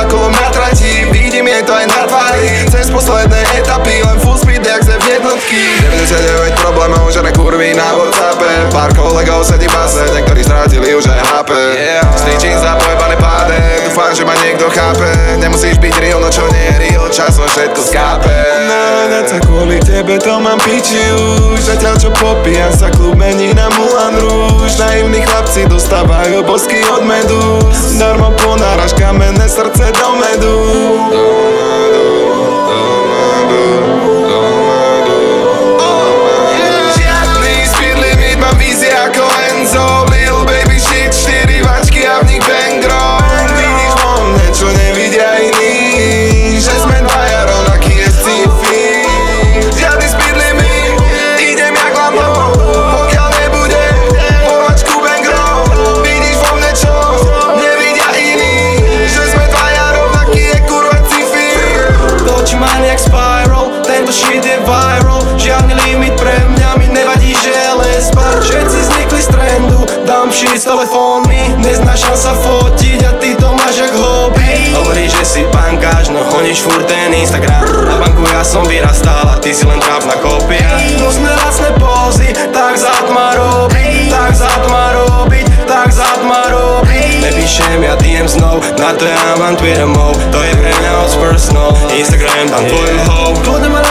Ako na trati. Vidím jej to aj na tvári. Cez posledné etapy len full speed jak ze jednotky 99 problémov, žere kurvy na Whatsappe. Pár kolegov sedí v base, niektorí strátili už aj HP yeah. S ničím zapoj chápe. Nemusíš byť real, no čo nie je real, časom všetko skápe. Naháňať sa kvôli tebe, to mám piči už. Zatiaľ čo popíjam sa, klub mení na Mulan Rouge. Naivní chlapci dostávajú bosky od medúz. Darmo ponáraš kamenné srdce do medu tento shit je viral Žiadny limit pre mňa mi nevadí, že je lesba Všetci vznikli z trendu, dám shit s telefónmi Neznášam sa fotiť a ty to máš jak hobby. Hovoríš, že si bankáž, no honíš furt ten Instagram. Na banku ja som vyrastal a ty si len trápna kopia. Rôzne lacné to ja mam Twitter mał To je brand house personal. Instagram tam twój hoł Kłody ma